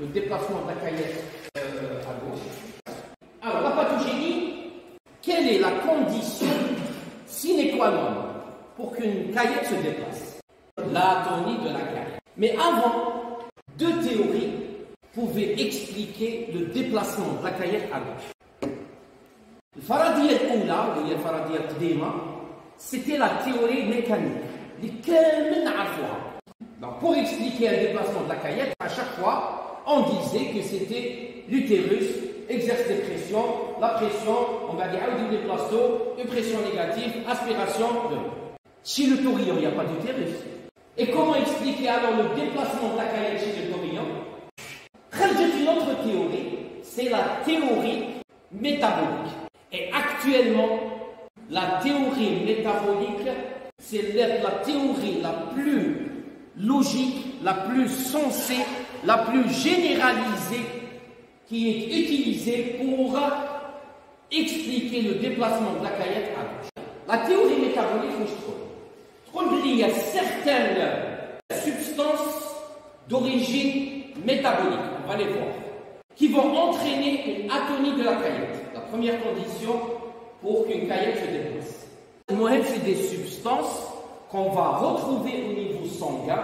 le déplacement de la caillette à gauche. Alors, la pathogénie, quelle est la condition sine qua non pour qu'une caillette se déplace? L'atonie de la caillette. Mais avant, deux théories pouvaient expliquer le déplacement de la caillette à gauche. Oula, ou le Faraday Qdima, c'était la théorie mécanique. Donc, pour expliquer un déplacement de la caillette, à chaque fois, on disait que c'était l'utérus exerce des pressions, la pression, on va dire, du déplaceau, une pression négative, aspiration Chez le taurillon, il n'y a pas d'utérus. Et comment expliquer alors le déplacement de la caillette chez le taurillon une autre théorie, c'est la théorie métabolique. Et actuellement, la théorie métabolique, c'est la théorie la plus logique, la plus sensée, la plus généralisée qui est utilisée pour expliquer le déplacement de la caillette à gauche. La théorie métabolique, je trouve. il y a certaines substances d'origine métabolique, on va les voir, qui vont entraîner une atonie de la caillette. La première condition pour qu'une caillette se déplace. c'est des substances qu'on va retrouver au niveau sanguin,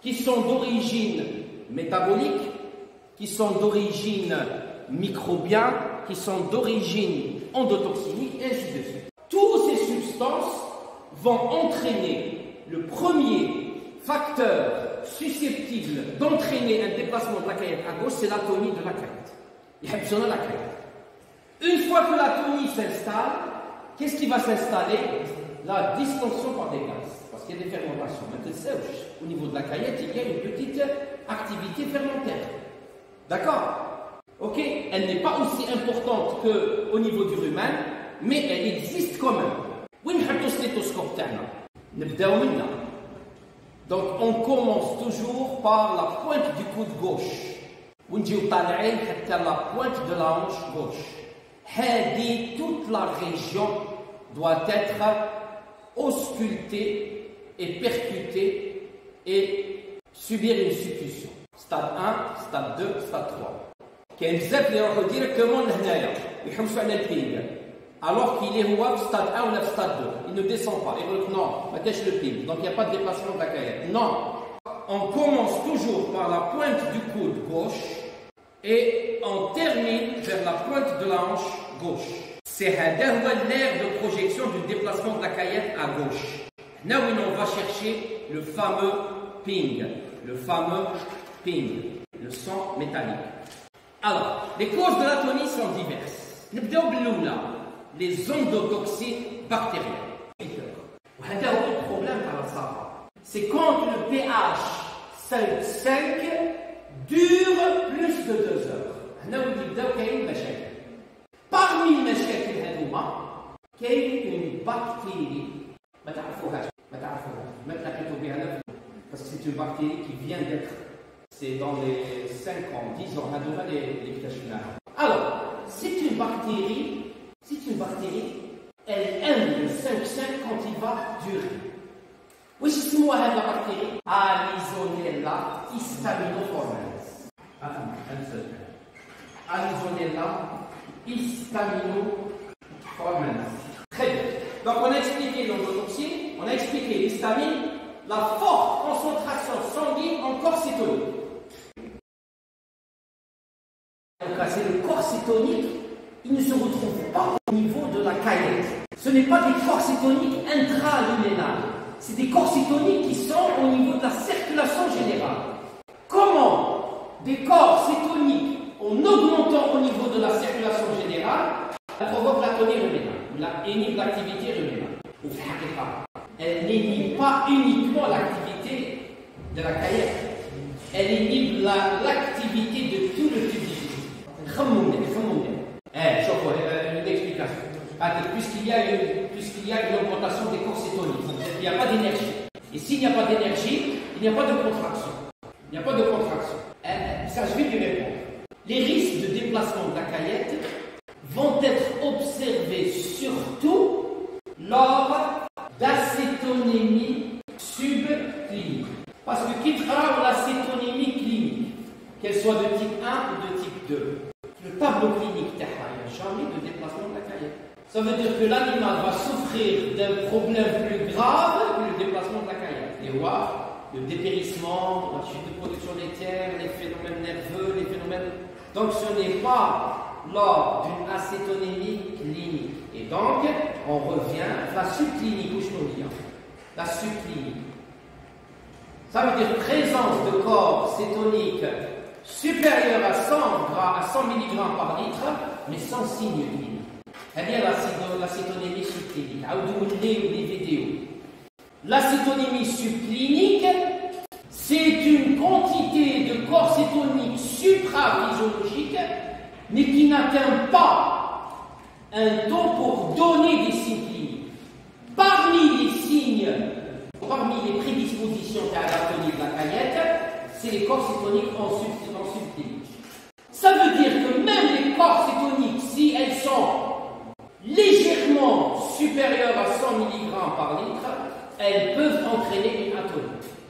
qui sont d'origine métabolique, qui sont d'origine microbienne, qui sont d'origine endotoxinique, et ainsi de suite. Toutes ces substances vont entraîner le premier facteur susceptible d'entraîner un déplacement de la caillette à gauche, c'est l'atonie de la caillette. Il y a besoin de la caillette. Une fois que l'atonie s'installe, qu'est-ce qui va s'installer? La distension par des gaz, parce qu'il y a des fermentations. Maintenant, au niveau de la caillette, il y a une petite activité fermentaire. D'accord? Ok? Elle n'est pas aussi importante qu'au niveau du rumen, mais elle existe quand même. Donc on commence toujours par la pointe du coude gauche. la pointe de la hanche gauche. Toute la région doit être auscultée et percutée et subir une succion stade 1 stade 2 stade 3 كاين بزاف اللي يروحوا ديريكتومون لهنايا يحوسوا على البينغ alors qu'il est au stade 1 ou le stade 2. Il ne descend pas. Il dit non, le pile. Donc il n'y a pas de déplacement de la caillette. Non. On commence toujours par la pointe du coude gauche et on termine vers la pointe de la hanche gauche. C'est l'air de projection du déplacement de la caillette à gauche. Là où on va chercher le fameux ping, le fameux ping, le sang métallique. Alors, les causes de l'atonie sont diverses. Nous là les endotoxines bactériennes. وهذا هو problème على الصحة c'est quand le pH 5 dure plus de 2 heures هنا وين يبداو كاين مشاكل parmi المشاكل هذوما كاين une bactérie ما تعرفوهاش Parce que c'est une bactérie qui vient d'être. C'est dans les 5 ans, 10 ans, on les Alors, c'est une bactérie, c'est une bactérie, elle aime le 5-5 quand il va durer. Oui, c'est moi la bactérie Alizonella histaminoformes. Alizonella histaminoformes. Très bien. Donc, on a expliqué dans le dossier on a expliqué l'histamine, la forte concentration sanguine en corps Donc c'est le corps cétonique il ne se retrouve pas au niveau de la caillette. Ce n'est pas des corps cétoniques intraluminales, c'est des corps cétoniques qui sont au niveau de la circulation générale. Comment des corps cétoniques, en augmentant au niveau de la circulation générale, provoquent l'atonie ruménale, inhibe l'activité ruménale Elle n'inhibe pas uniquement l'activité de la caillette, elle inhibe l'activité de tout le tube eh, euh, une explication. Puisqu'il y, a une, puisqu'il y a une augmentation des corps il n'y a pas d'énergie. Et s'il n'y a pas d'énergie, il n'y a pas de contraction. Il n'y a pas de contraction. Eh, ça, je vais lui répondre. Les risques de déplacement de la caillette vont être observés surtout lors d'acétonémie subclinique. Parce que quittera l'acétonémie clinique, qu'elle soit de type 1 ou de type 2, le tableau clinique, il n'y a jamais de déplacement de la caillette. Ça veut dire que l'animal va souffrir d'un problème plus grave que le déplacement de la caillette. Et voir le dépérissement, la chute de production laitière, les phénomènes nerveux, les phénomènes. Donc ce n'est pas lors d'une acétonémie clinique. Et donc, on revient à la subclinique, la subclinique. Ça veut dire présence de corps cétonique supérieur à 100 à 100 mg par litre, mais sans signe clinique. هذه l'acétonémie subclinique عاودوا les vidéos l'acétonémie subclinique c'est une quantité de corps cétonique supraphysiologique mais qui n'atteint pas un taux pour donner des signes cliniques parmi les signes parmi les prédispositions qu'a de la caillette c'est les corps cétoniques en subclinique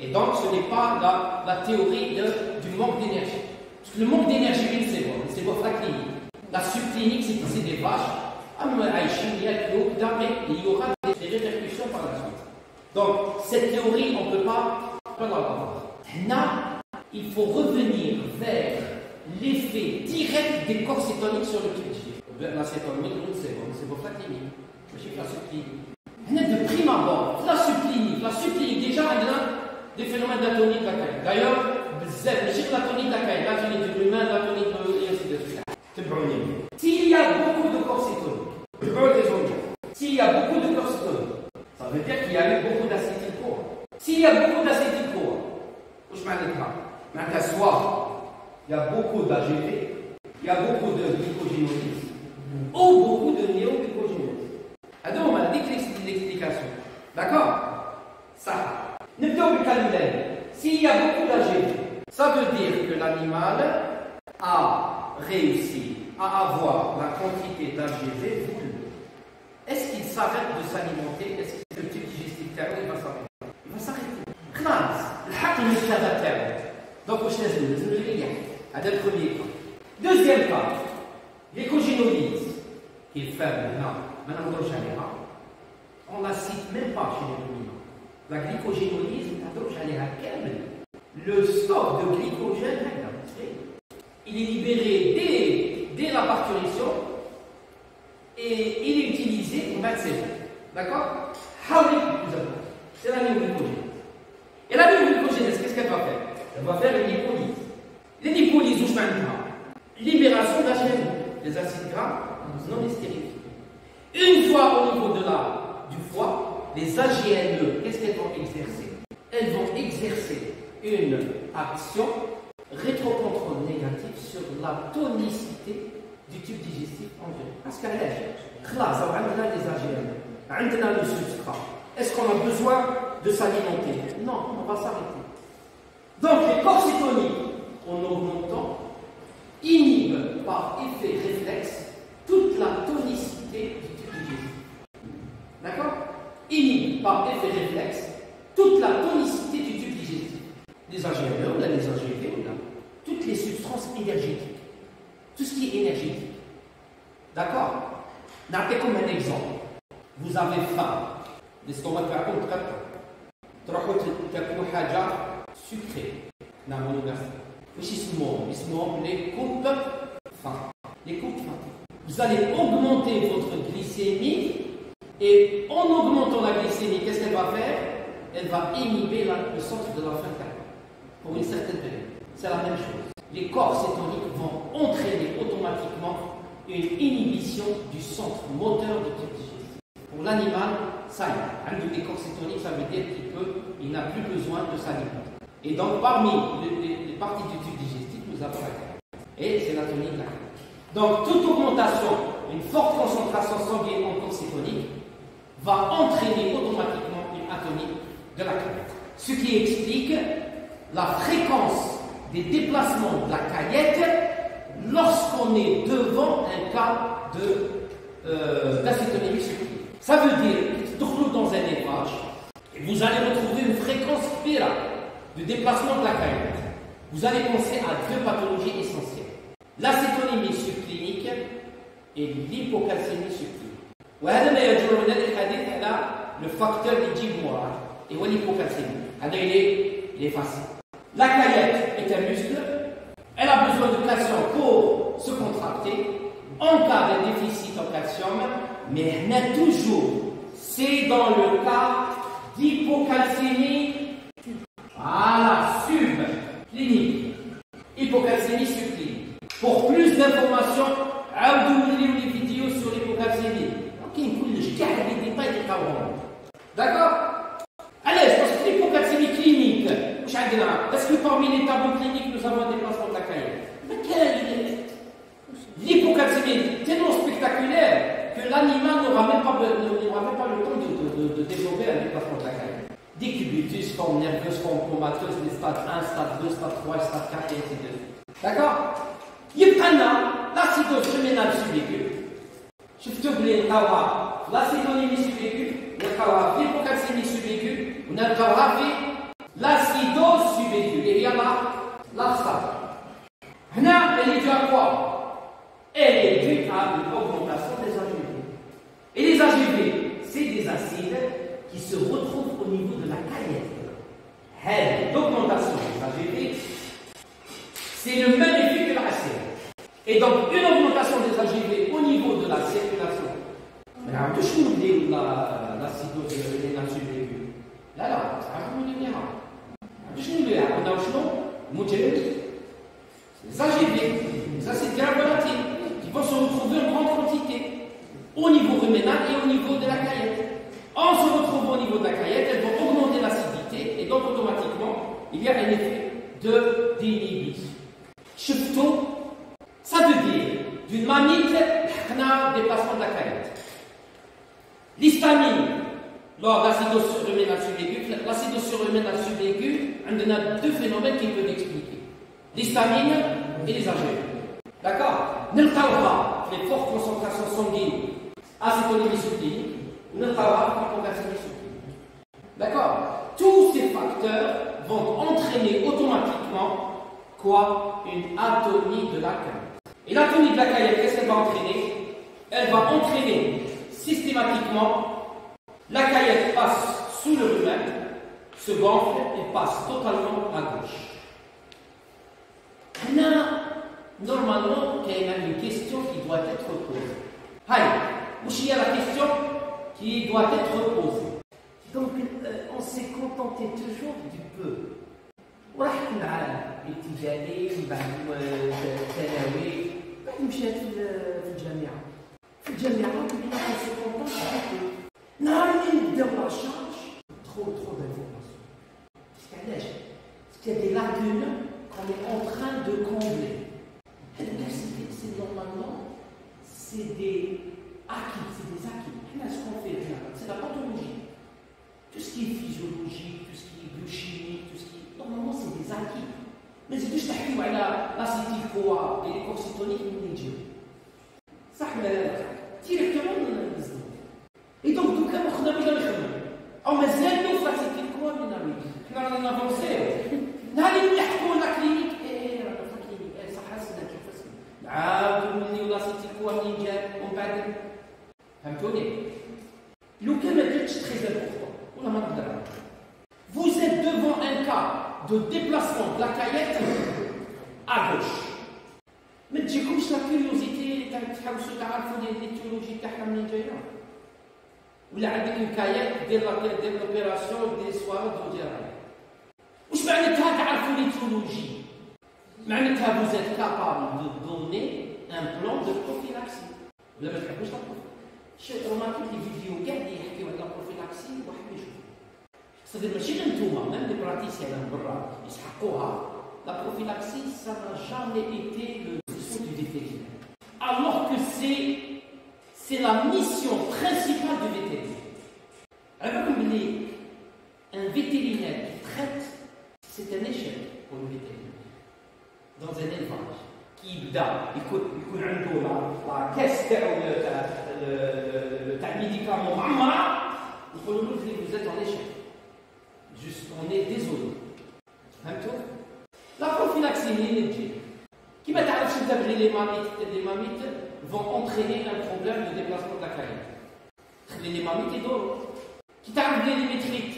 Et donc, ce n'est pas la, théorie du manque d'énergie. Parce que le manque d'énergie, il sait quoi? Il sait la clinique? La subclinique, c'est des vaches. Mais il y aura des, répercussions par la suite. Donc, cette théorie, on ne peut pas, pas la voir. Là, il faut revenir vers l'effet direct des corps cétoniques sur le kidji. Ben, la cétonique, c'est bon, c'est pour la clinique. Je sais que la subclinique. De prime abord, la subclinique, la subclinique, déjà, elle des phénomènes d'atonie d'accueil. D'ailleurs, l'atonie d'accueil, l'atonie de l'humain, l'atonie de et ainsi de suite. S'il y a beaucoup de corps cétoniques, je parle des s'il y a beaucoup de corps cétoniques, ça veut dire qu'il y a eu beaucoup d'acétylcours. S'il y a beaucoup d'acétylcours, je m'arrête pas. Maintenant, soit il y a beaucoup d'AGV, il y a beaucoup de glycogénolyse, ou beaucoup de néoglycogénolyse. Alors, ah on a dit l'explication. D'accord? Ça, s'il y a beaucoup d'AGV, ça veut dire que l'animal a réussi à avoir la quantité d'AGV voulue. Est-ce qu'il s'arrête de s'alimenter? Est-ce que le type digestif il va s'arrêter? Il va s'arrêter. Classe, le Donc, au chaise nous le à le premier. Deuxième cas, l'écogénolyse, qui est faible, là, maintenant on ne la cite même pas chez les la glycogénolyse, le stock de glycogène, il est libéré dès, la parturition et il est utilisé pour mettre D'accord? C'est la néoglycogène. Et la néoglycogène, qu'est-ce qu'elle va faire? Elle va faire une lipolyse. Les lipolyses, où je Libération d'AGN, les acides gras non stérifiés. Une fois au niveau de la, les AGNE, qu'est-ce qu'elles vont exercer? Elles vont exercer une action rétrocontrôle négative sur la tonicité du tube digestif environ. Parce qu'elle est classe, on a des AGN, on a le substrat. Est-ce qu'on a besoin de s'alimenter? Non, on va s'arrêter. Donc les corps cétoniques, en augmentant, inhibe par effet réflexe par effet réflexe toute la tonicité du tube digestif. Les ingénieurs, là, les ingénieurs, là, toutes les substances énergétiques, tout ce qui est énergétique. D'accord N'avez comme un exemple. Vous avez faim. L'estomac تاعكم تقطع. تروحوا تاكلوا حاجه سكري نعملوا غسل مش يسموهم يسموهم لي كوب فان لي كوب فان vous allez augmenter votre glycémie et en augmentant la glycémie, qu'est-ce qu'elle va faire? Elle va inhiber le centre de la faim pour une certaine période. C'est la même chose. Les corps cétoniques vont entraîner automatiquement une inhibition du centre moteur de type digestif. Pour l'animal, ça y est. Un des corps cétoniques, ça veut dire qu'il n'a plus besoin de s'alimenter. Et donc, parmi les, parties du tube digestif, nous avons la caille. Et c'est la tonique la donc toute augmentation, une forte concentration sanguine en cétonique va entraîner automatiquement une atonie de la caillette. Ce qui explique la fréquence des déplacements de la caillette lorsqu'on est devant un cas euh, d'acétonémie subclinique. Ça veut dire que dans un élevage, vous allez retrouver une fréquence spirale de déplacement de la caillette. vous allez penser à deux pathologies essentielles. L'acétonémie subclinique et l'hypocalcémie subclinique. وهذا ما يجرنا الحديث على le facteur qui dit moi et l'hypocalcémie. هذا il est, il est facile. La caillette est un muscle, elle a besoin de calcium pour se contracter en cas de déficit en calcium, mais elle a toujours, c'est dans le cas d'hypocalcémie, voilà, subclinique, hypocalcémie subclinique. Pour plus d'informations, abonnez-vous les vidéos sur l'hypocalcémie. cavolo. D'accord Allez, je pense que pour quand c'est les cliniques. Parce que parmi les tableaux cliniques, nous avons des placements de la caille. Mais quelle est L'hypocalcémie tellement spectaculaire que l'animal n'aura même, pas le temps de, développer un déplacement de la caille. Décubitus, forme nerveuse, forme chromateuse, les stades 1, stade 2, stade 3, stade 4 et ainsi de suite. D'accord Yipana, l'acidose ruminale subicule. Je te oublié le tawa لاسيدونيمي سوبيكول نلقاوها في البوكالسيمي سوبيكول ونلقاوها في لاسيدوز سوبيكول اللي هي لا لاكستات هنا اللي جا كوا Elle est due à l'augmentation des AGV. Et les AGV, c'est des acides qui se retrouvent au niveau de la caillette. L'augmentation des AGV, c'est le même effet que l'acide. Et donc, une augmentation des AGV au niveau de la circulation. Mais alors, que je vous l'acidose rénale subacute Là, là, تعرفوا من اللي شنو اللي عندنا شنو مجرد les AGV, les acides gras volatiles, qui vont se retrouver en grande quantité au niveau ruménal et au niveau de la caillette. En se retrouvant au niveau de la caillette, elles vont augmenter l'acidité et donc automatiquement, il y a un effet de déinhibition. Surtout ça veut dire, d'une mamite, on a déplacement de la caillette. L'histamine, lors l'acidose surhumaine surhumaine subaiguë, on a deux phénomènes qui peuvent expliquer. L'histamine et les AGE. D'accord? Pas. Les fortes concentrations sanguines, subclinique, pas l'hypocalcémie subclinique. D'accord? Tous ces facteurs vont entraîner automatiquement quoi? Une atonie de la caillette. Et l'atonie de la caillette, qu'est-ce qu'elle va entraîner? Elle va entraîner systématiquement, la caillette passe sous le rumen, se gonfle et passe totalement à gauche. normalement, il y a une question qui doit être posée. Aïe, y a la question qui doit être posée. Donc, euh, on s'est contenté toujours du peu. وراح مع الاتجاهي بعد الثانوي بعد مشات في الجامعه في الجامعات نهار اللي نبداو العشاء ولا ما تحبوش لا روماتيك لي فيديو كاع اللي يحكيو على البروفيلاكسي واحد يشوف C'est-à-dire, ماشي انتوما même les praticiens برا يسحقوها la prophylaxie, ça n'a jamais été le souci du vétérinaire. Alors que c'est, c'est la mission principale du vétérinaire. Alors, comme un vétérinaire qui traite, c'est un échec pour le vétérinaire. Dans un élevage. qui يبدا يكون يكون عنده لا كاس تاعو تاع الميديكامون معمره نقولوا له vous êtes en échec Juste, on est désolé. La prophylaxie سنين تجي كيما تعرفش انت بلي لي ماميت لي ماميت vont entraîner un problème de déplacement de la carrière خلي لي ماميت يدوروا كي تعرف بلي لي ميتريك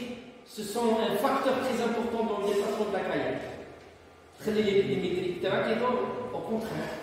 ce sont un facteur très important dans le déplacement de la carrière خلي لي ميتريك تاعك يدوروا au contraire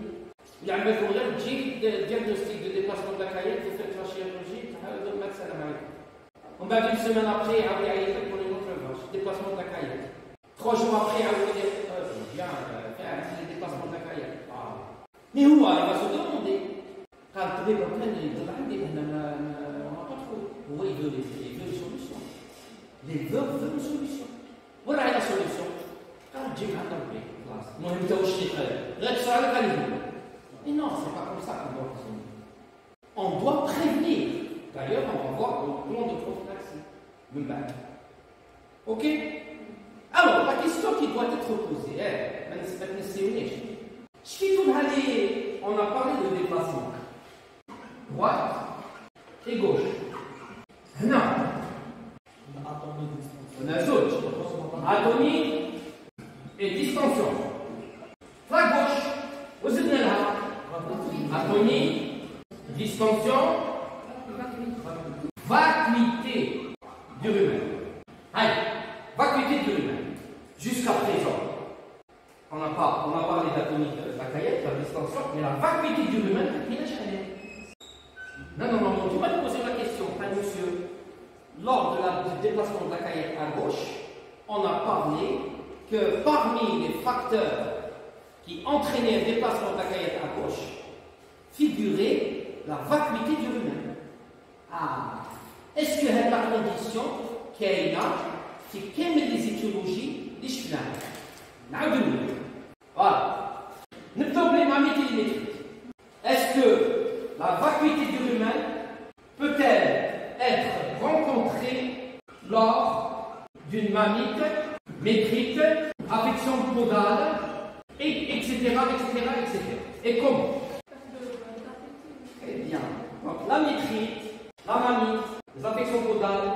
il y a un diagnostic de déplacement de la caillette, vous faites la chirurgie, on va une semaine après, il y a pour une autre vache, déplacement de la caillette. Trois jours après, il y a bien, faire le déplacement de la caillette. Mais où il va se demander قال الطبيب كان يطلع عندي انا ما ما باتخو هو يدو لي يدو سوليسيون لي فو فو سوليسيون وين راهي لا سوليسيون قال تجيب عند ربي خلاص المهم انت واش تقرا غير تصرى لك غادي mais non, c'est pas comme ça qu'on doit prier. On doit prévenir. D'ailleurs, on va voir au plan de prophylaxie, le mal. Ok? Alors, la question qui doit être posée, eh, est on a parlé de déplacement. Droite et gauche. Non. On a zone. Atonie et distension. Atonie, distension, vacuité du rumen. Allez, vacuité du rumen. Jusqu'à présent, on a, pas, on a parlé d'atonie de la caillette, la distension, mais la vacuité du rumen, il n'a jamais. Non, non, non, tu m'as posé la question, pas monsieur. Lors de la, du déplacement de la caillette à gauche, on a parlé que parmi les facteurs qui entraînaient le déplacement de la caillette à gauche, figurait la vacuité du rumen. Ah, est-ce que c'est la condition qui est là, qui est les étiologies des cheveux Voilà. Le problème à Est-ce que la vacuité du rumen peut-elle être rencontrée lors d'une mamite métrique, affection et, etc., etc., etc. Et comment? Donc la métrique, la mamite, les affections podales,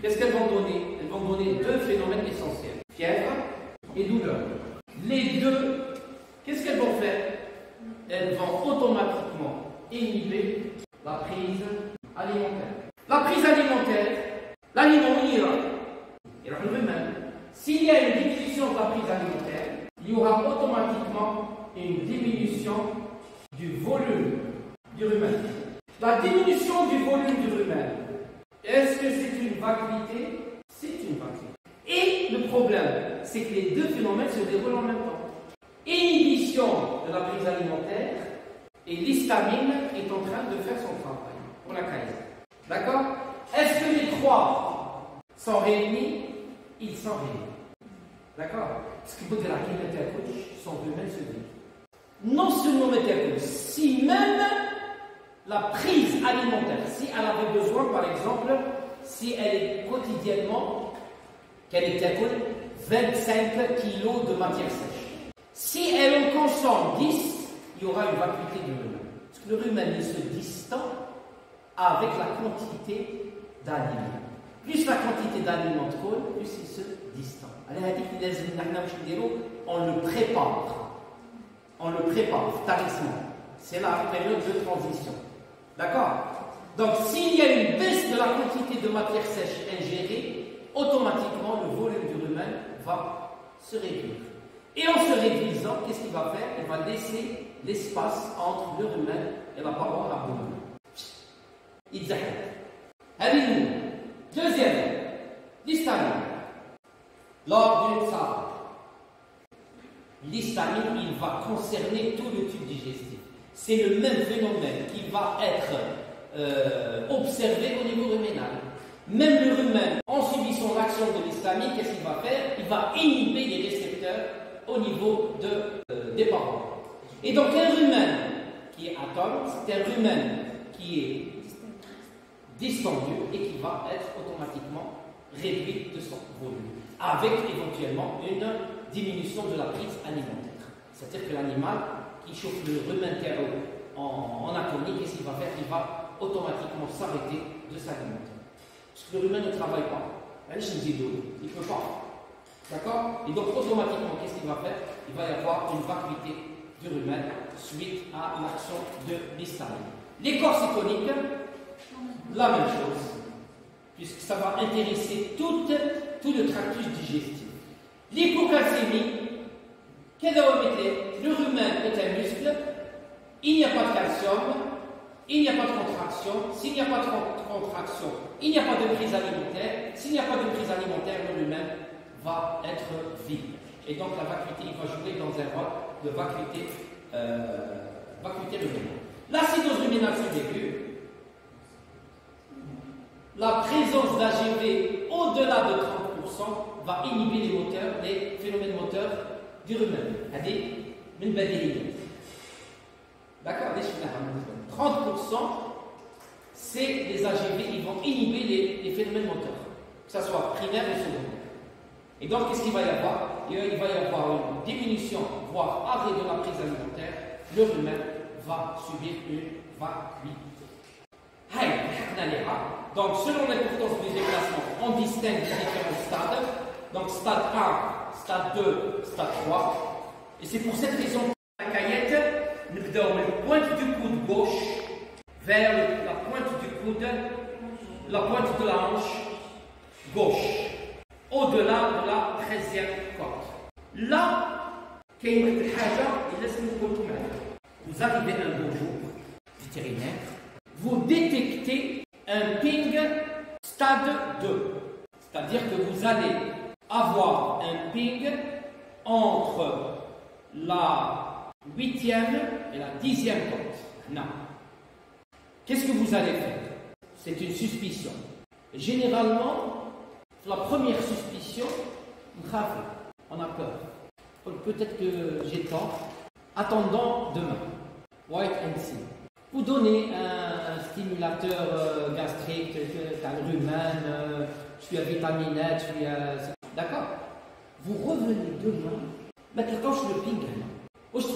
qu'est-ce qu'elles vont donner? Elles vont donner deux phénomènes essentiels, fièvre et douleur. Les deux, qu'est-ce qu'elles vont faire? Elles vont automatiquement inhiber la prise alimentaire. La prise alimentaire, l'aliment ira. Et le même. S'il y a une diminution de la prise alimentaire, il y aura automatiquement une diminution du volume du rumen. La diminution du volume du rumen, est-ce que c'est une vacuité C'est une vacuité. Et le problème, c'est que les deux phénomènes se déroulent en même temps. Inhibition de la prise alimentaire est en train de faire son travail pour la caille. D'accord? Est-ce que les trois sont réunis? Ils sont réunis. D'accord? Ce qui veut dire que son domaine se dit. Non seulement si même la prise alimentaire, si elle avait besoin, par exemple, si elle est quotidiennement, qu'elle est 25 kg de matière sèche. Si elle en consomme 10, il y aura une vacuité du le se distend avec la quantité d'aliments. Plus la quantité d'aliments colle, plus il se distend. On le prépare. On le prépare, tarissement. C'est la période de transition. D'accord? Donc, s'il y a une baisse de la quantité de matière sèche ingérée, automatiquement, le volume du rumen va se réduire. Et en se réduisant, qu'est-ce qu'il va faire? Il va laisser l'espace entre le rumen et la paroi abdominale. Il Deuxièmement, Deuxième, l'histamine. Lors d'une l'histamine, il va concerner tout le tube digestif. C'est le même phénomène qui va être euh, observé au niveau ruménal. Même le rumen, en subissant l'action de l'histamine, qu'est-ce qu'il va faire? Il va inhiber les récepteurs au niveau de, euh, des parois. Et donc un rumen qui est atome, c'est un rumen qui est distendu et qui va être automatiquement réduit de son volume, avec éventuellement une diminution de la prise alimentaire. C'est-à-dire que l'animal qui chauffe le rumen en, en atomique, qu'est-ce qu'il va faire? Il va automatiquement s'arrêter de s'alimenter. Parce que le rumen ne travaille pas. Il ne peut pas. D'accord? Et donc automatiquement, qu'est-ce qu'il va faire? Il va y avoir une vacuité du rumen suite à l'action de l'histamine. L'écorce iconique, la même chose, puisque ça va intéresser tout, tout le tractus digestif. L'hypocalcémie, le rumen est un muscle, il n'y a pas de calcium, il n'y a pas de contraction. S'il n'y a pas de contraction, il n'y a pas de prise alimentaire. S'il n'y a pas de prise alimentaire, le rumen va être vide. Et donc la vacuité, va jouer dans un rôle de vacuité, euh, vacuité ruminale. L'acidose ruminale vécu. la présence d'AGV au-delà de 30% va inhiber les moteurs, les phénomènes moteurs du rumen. D'accord 30%, c'est les AGV, ils vont inhiber les, les phénomènes moteurs, que ce soit primaire ou secondaire. Et donc, qu'est-ce qu'il va y avoir? Il va y avoir une diminution, voire arrêt de la prise alimentaire. Le rumen va subir une vacuité. Donc, selon l'importance du déplacement, on distingue les différents stades. Donc, stade 1, stade 2, stade 3. Et c'est pour cette raison que la caillette, nous donne la pointe du coude gauche vers la pointe du coude, la pointe de la hanche gauche au-delà de la 13e corde. Là, vous arrivez un beau jour, vétérinaire, vous détectez un ping stade 2. C'est-à-dire que vous allez avoir un ping entre la 8e et la 10e corde. Non. Qu'est-ce que vous allez faire? C'est une suspicion. Généralement, la première suspicion, grave, on a peur. Peut-être que j'ai tort. Attendons demain. White and see. Vous donnez un, stimulateur euh, gastrique, un rumen, euh, je suis à vitaminette, je suis à. D'accord Vous revenez demain, maintenant je le ping. Oh, lourd.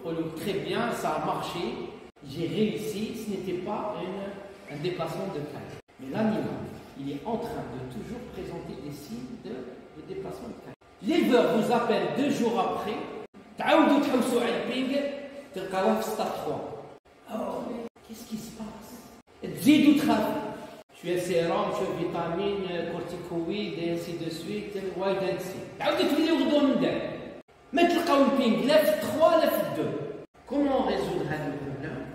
Trop lourd. Très bien, ça a marché. J'ai réussi. Ce n'était pas un déplacement de taille. Mais l'animal, il est en train de toujours présenter des signes de, déplacement de taille. L'éleveur vous appelle deux jours après, تعاودوا تحوسوا على البينج تلقاوها في ستار 3 Oh, qu'est-ce qui se passe تزيدوا تخافوا شويه سيروم شويه فيتامين كورتيكويد et ainsi de suite وايد اند سي تعاودوا توليو غدوه من دار ما تلقاو البينج لا في 3 لا في 2 Comment résoudre هذا البروبلème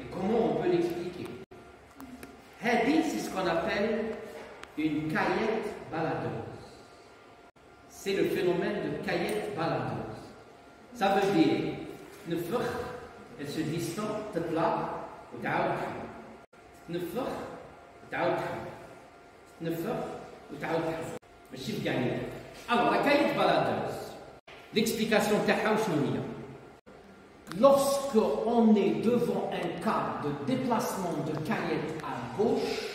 Et comment on peut l'expliquer c'est ce qu'on appelle une caillette baladeuse. c'est le phénomène de Kayet Balado. Ça veut dire, ne Nefr, elle se distance, Tetla, Daoud. Nefr, Daoud. Nefr, Daoud. Le chiffre gagné. Alors, la Kayet Balado, l'explication de Tahaouchounia. Lorsque on est devant un cas de déplacement de Kayet à gauche,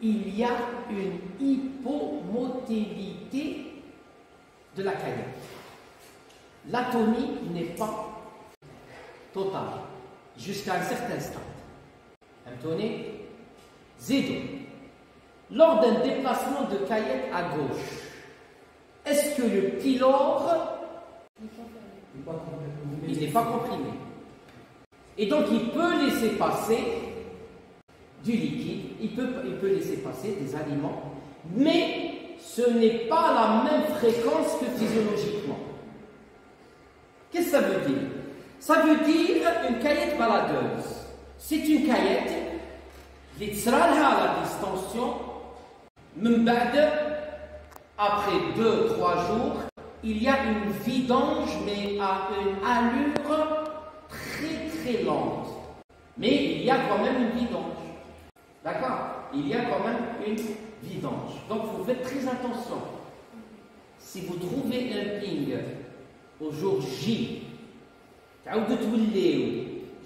il y a une hypomotilité de la caillette. L'atomie n'est pas totale jusqu'à un certain stade. Anthony, Zédo. Lors d'un déplacement de caillette à gauche, est-ce que le pylore il n'est pas comprimé. Et donc il peut laisser passer du liquide, il peut, il peut laisser passer des aliments, mais ce n'est pas la même fréquence que physiologiquement. Qu'est-ce que ça veut dire? Ça veut dire une caillette baladeuse. C'est une caillette qui sera la distension, après 2-3 jours, il y a une vidange, mais à une allure très très lente. Mais il y a quand même une vidange. D'accord? Il y a quand même une Donc vous faites très attention. Si vous trouvez un ping au jour J,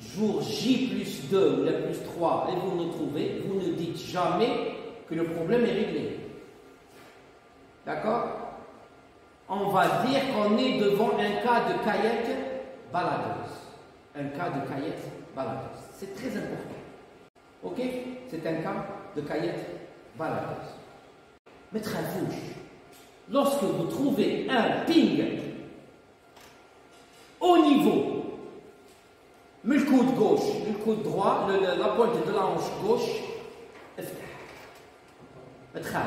jour J plus 2 ou la plus 3 et vous nous trouvez, vous ne dites jamais que le problème est réglé. D'accord? On va dire qu'on est devant un cas de caillette baladeuse. Un cas de caillette baladeuse. C'est très important. Ok? C'est un cas de caillette voilà. Mettre à rouge. Lorsque vous trouvez un ping au niveau, mais le coude gauche, le coude droit, la pointe de la hanche gauche, mettre à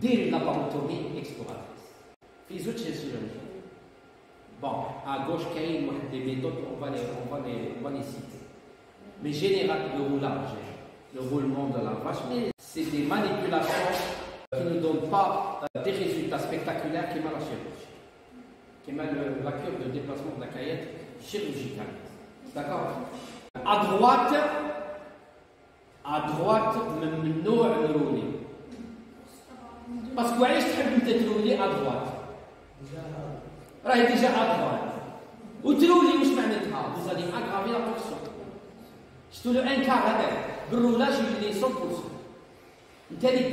Dire la pantomime exploratrice. Bon, à gauche, il y a des méthodes, on va les, on va les, on va les citer. Mais généralement, le roulage, le roulement de la vache, mais c'est des manipulations qui ne donnent pas euh, des résultats spectaculaires qui m'a la chirurgie, qui m'a la cure de déplacement de la caillette chirurgicale. D'accord À droite, à droite, le noir le roulé. Parce que علاش تحب انت ترولي à droite راهي ديجا à droite وترولي واش معناتها vous allez aggraver la portion شفتوا لو ان كار هذاك بالرولاج يولي 100% Ntalik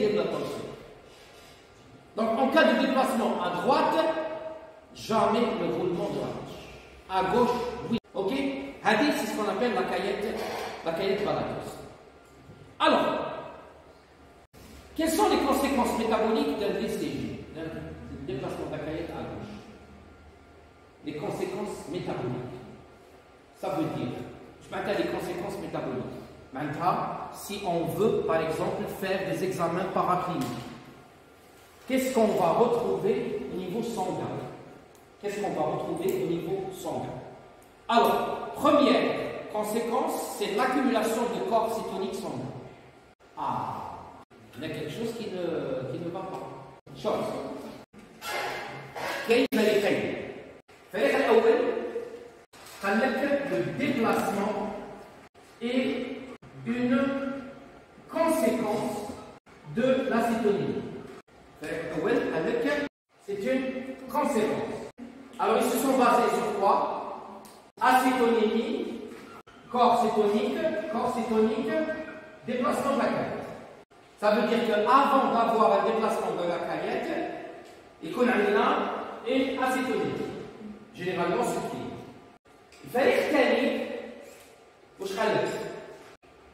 Donc en cas de déplacement à droite, jamais le roulement de la hanche. À gauche, oui. Ok? Hadith, c'est ce qu'on appelle la caillette, la caillette. Alors, quelles sont les conséquences métaboliques d'un DCG, d'un déplacement de la caillette à gauche? Les conséquences métaboliques. Ça veut dire, je m'attends à des conséquences métaboliques. Maintenant, si on veut, par exemple, faire des examens paracliniques, qu'est-ce qu'on va retrouver au niveau sanguin Qu'est-ce qu'on va retrouver au niveau sanguin Alors, première conséquence, c'est l'accumulation de corps cétoniques sanguins. Ah, il y a quelque chose qui ne, qui ne va pas. Chose. كيف فريقين الفريق الأول قال لك le déplacement est une conséquence de l'acétonie. الفريق الأول قال لك c'est une conséquence. Alors ils se sont basés sur quoi Acétonémie, corps cétonique, corps cétonique, déplacement de la caille. Ça veut dire qu'avant d'avoir un déplacement de la caillette, il connaît et acétonique. Généralement subtil. Il fallait que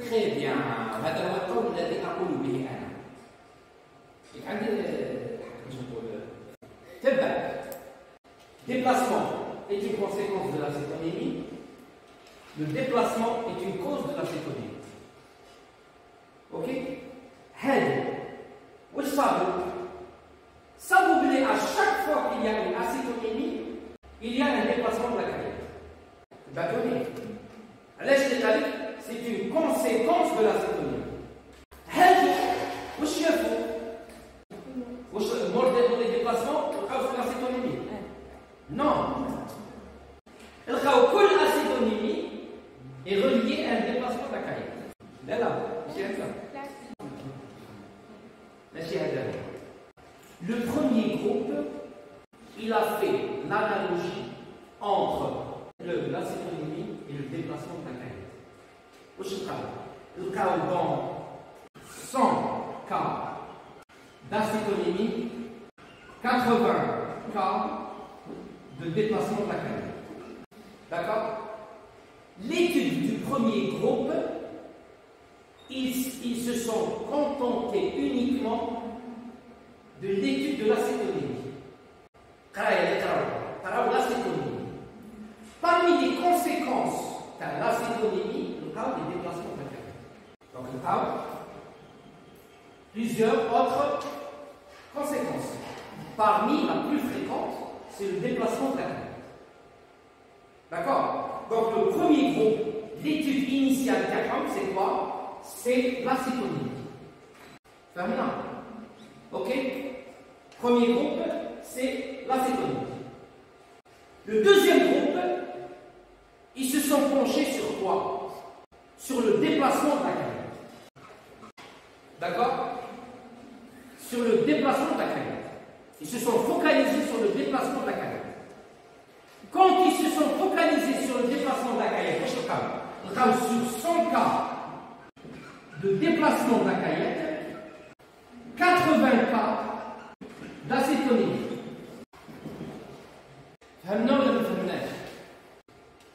خير يا هذا هو القول الذي أقول به أنا عندي تبع déplacement est une conséquence de l'acétonémie, le déplacement est une cause de l'acétonémie. Ok هذا واش صابوا صابوا بلي à chaque fois qu'il y a une acétonémie Parmi la plus fréquente, c'est le déplacement la D'accord Donc le premier groupe, l'étude initiale CACAM, c'est quoi? C'est l'acétonine. Ferme Ok? Premier groupe, c'est l'acétonine. Le deuxième groupe, ils se sont penchés sur quoi? Sur le déplacement de la carrière. D'accord? Sur le déplacement de la carrière. Ils se sont focalisés sur le déplacement de la carrière. Quand ils se sont focalisés sur le déplacement de la caillette, sur 100 cas de déplacement de la caillette, 80 cas d'acétonine.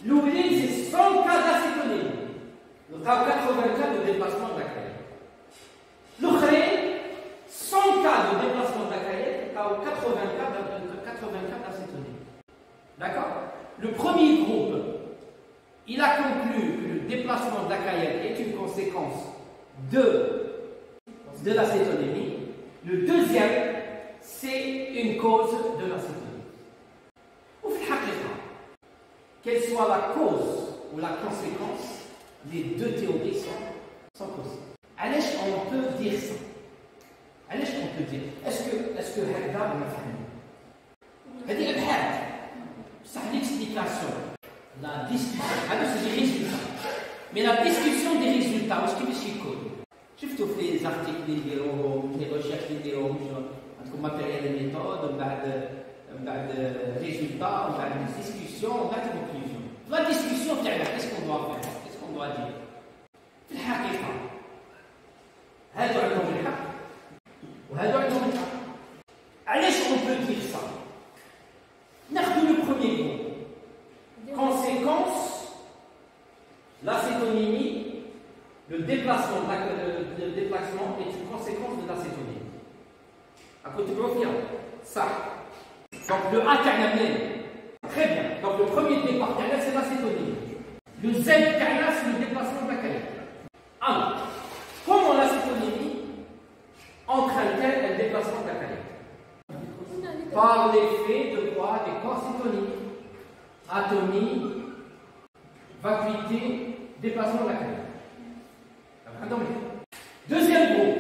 L'oubli, c'est 100 cas d'acétonine. Nous avons 80 cas de déplacement de la caillette. L'autre, 100 cas de de la caillette, 80 cas d'acétonine. D'accord? Le premier groupe, il a conclu que le déplacement de la caillette est une conséquence de, de l'acétonémie. Le deuxième, c'est une cause de l'acétonémie. Ou quelle soit la cause ou la conséquence, les deux théories sont, sont possibles. Allez, on peut dire ça. تفسير هكذا ولا فهمي هذه ابحاث بصح ليكسبليكاسيون لا ديسكسيون هادو سيدي ريزولتا مي لا ديسكسيون دي ريزولتا واش كيفاش يكون شفتوا في لي زارتيكل اللي نديروهم في لي ريشيرش اللي نديروهم عندكم ماتيريال ميثود من بعد من بعد ريزولتا من بعد ديسكسيون من بعد كونكلوجن لا ديسكسيون تاعنا اسكو دوا فيها كيس كون دوا دير في الحقيقة هادو عندهم الحق وهادو عندهم الحق Allez, on peut dire ça Nardou le premier mot. Conséquence, l'acétonymie, le déplacement, le déplacement est une conséquence de l'acétonymie. À côté de ça. Donc le A Très bien. Donc le premier départ c'est l'acétonymie. Le Z c'est le déplacement. Atomie, vacuité, déplacement de la caillette. Deuxième groupe.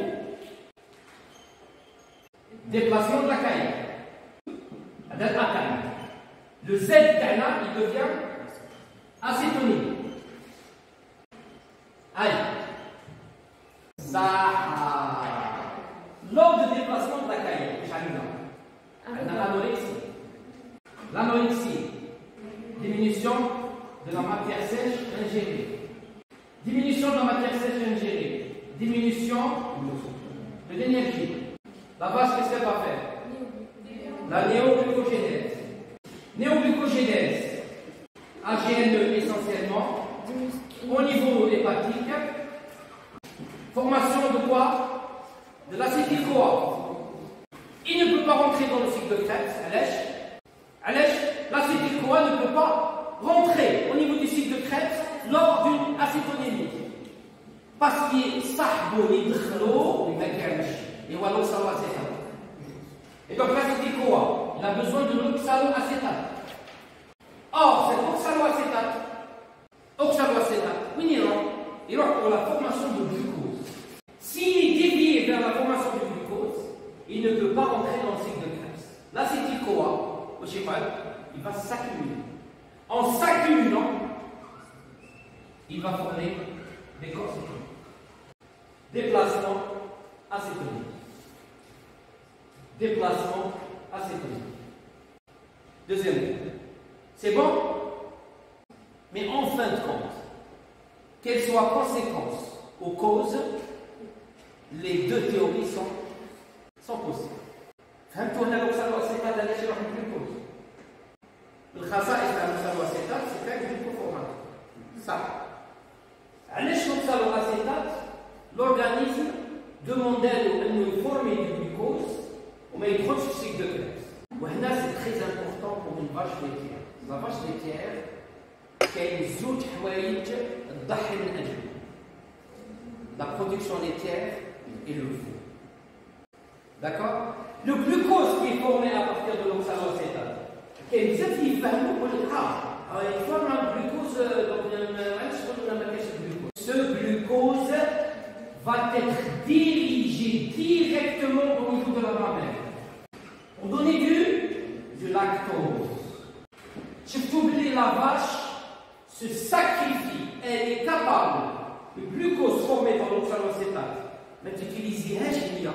Déplacement de la caillette. Le Z canal, il devient acétonie. Aïe. Ça. Lors de déplacement de la caillette, l'anorexie. L'anorexie, diminution de la matière sèche ingérée. Diminution de la matière sèche ingérée. Diminution de l'énergie. La vache, qu'est-ce qu'elle va faire La néoglucogénèse. Néoglucogénèse, AGNE essentiellement, au niveau hépatique, formation de quoi De l'acétyl-CoA. Il ne peut pas rentrer dans le cycle de Krebs, à l'èche. L'acétyl-CoA ne peut pas rentrer au niveau du cycle de Krebs lors d'une acétonémie. Parce qu'il est sahbo yidkhlo et l'oxaloacétate. Et donc l'acétyl-CoA, il a besoin de l'oxaloacétate. Or, cet oxaloacétate, oxaloacétate, où il Il rentre pour la formation de glucose. S'il est dévié vers la formation de glucose, il ne peut pas rentrer dans le cycle de Krebs. L'acétyl-CoA, au il va s'accumuler. En s'accumulant, il va former des corps Déplacement acétonique. Déplacement acétonique. Deuxième C'est bon Mais en fin de compte, qu'elles soient conséquences ou causes, les deux théories sont sans possible. فهمتوا هنا l'oxaloacétate علاش يروح الجلوكوز الخصائص تاع l'oxaloacétate سي كان جلوكوفورمات صح علاش l'oxaloacétate l'organisme demandait انه يفورمي du glucose وما يدخلش في السيك دو كريبس وهنا سي تري امبورطون بور اون فاش ليتير لا فاش ليتير كاين زوج حوايج تضحي من اجلهم لا برودكسيون ليتير et le fou. D'accord Le glucose qui est formé à partir de l'oxaloacétate, كاين بزاف اللي يفهموا يقول لك اه يفهم الجلوكوز دونك معليش قلنا ما كاينش الجلوكوز Ce glucose va être dirigé directement au niveau de la mamelle. On donne du, du lactose. Cheftoubli, la vache, se sacrifie. Elle est capable, de glucose formé dans l'oxalon cétate, mais d'utiliser un génie.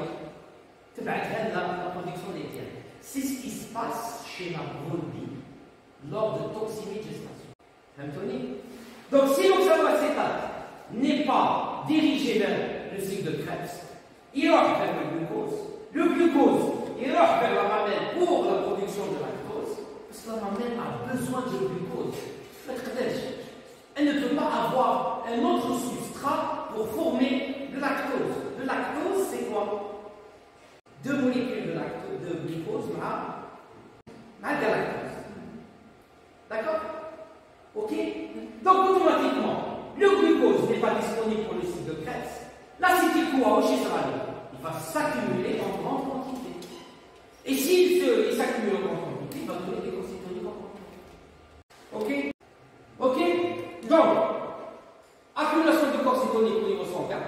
La, la production laitière. C'est ce qui se passe chez la brebis lors de toximigestation. Donc si l'oxaloacétate n'est pas dirigé vers le cycle de Krebs, il va vers le glucose. Le glucose, il va vers la mamelle pour la production de lactose, parce que la mamelle a besoin de glucose. Elle ne peut pas avoir un autre substrat pour former le lactose. Le lactose, c'est quoi? Deux molécules de, lactose, de glucose, ma, galactose. D'accord Ok Donc automatiquement, le glucose n'est pas disponible pour le cycle de Krebs. Il va s'accumuler en grande quantité. Et s'il s'accumule en grande quantité, il va donner des concitoyens en grande quantité. Ok Ok Donc, accumulation de corps cétonique au niveau sanguin.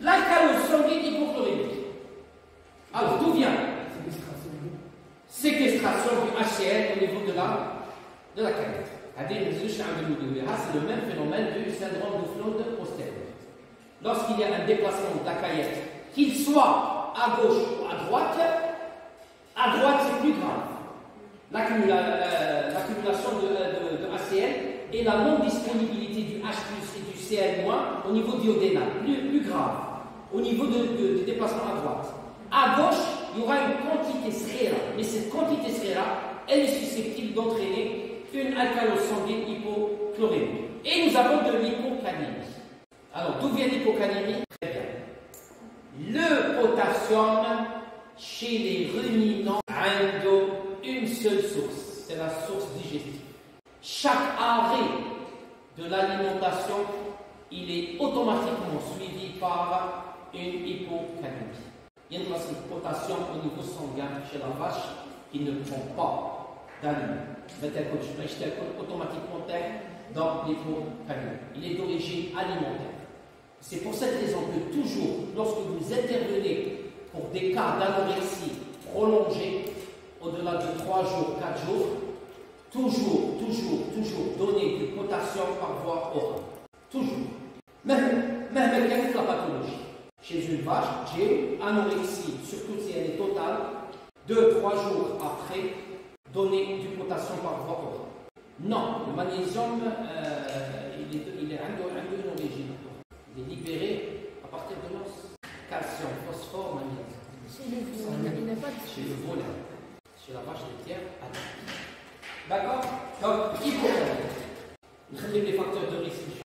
L'alcalose sanguine hypochlorémique. Alors, d'où vient Séquestration du HCl au niveau de la, de la canette. C'est le même phénomène du syndrome de Flaude postérieur. Lorsqu'il y a un déplacement de la caillette, qu'il soit à gauche ou à droite, à droite c'est plus grave. Euh, l'accumulation de, de, de, HCl et la non-disponibilité du H et du Cl- au niveau diodénal, plus, plus grave, au niveau du déplacement à droite. À gauche, il y aura une quantité scéra, mais cette quantité scéra, elle est susceptible d'entraîner une alcalose sanguine hypochlorémique. Et nous avons de l'hypocalémie. Alors, d'où vient l'hypocalémie Très bien. Le potassium, chez les ruminants, a une seule source, c'est la source digestive. Chaque arrêt de l'alimentation, il est automatiquement suivi par une hypocalémie. Une potassium au niveau sanguin chez la vache qui ne prend pas d'aliments. automatiquement dans l'hypocalémie. Il est d'origine alimentaire. C'est pour cette raison que toujours, lorsque vous intervenez pour des cas d'anorexie prolongée, au-delà de 3 jours, 4 jours, toujours, toujours, toujours donner du potassium par voie orale. Toujours. Même, même la pathologie. Chez une vache, j'ai anorexie, surtout si elle est totale, 2-3 jours après, donner du potassium par voie orale. Non, le magnésium, euh, il est, il est une origine. Il est libéré à partir de l'os. Calcium, phosphore, magnésium. Chez les veaux, il n'y a pas de Chez le veau, la vache laitière, D'accord? Donc, faut. Les facteurs de risque.